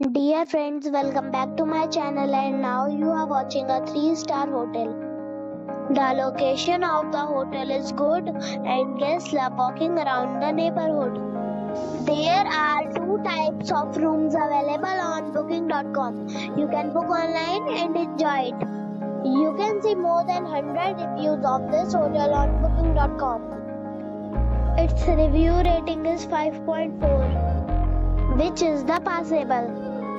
Dear friends, welcome back to my channel and now you are watching a 3 star hotel. The location of the hotel is good and guests love walking around the neighborhood. There are two types of rooms available on booking.com. You can book online and enjoy it. You can see more than 100 reviews of this hotel on booking.com. Its review rating is 5.4, which is the passable.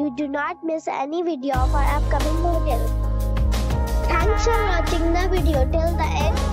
you do not miss any video of our upcoming hotel. Thanks for watching the video till the end.